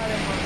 Además.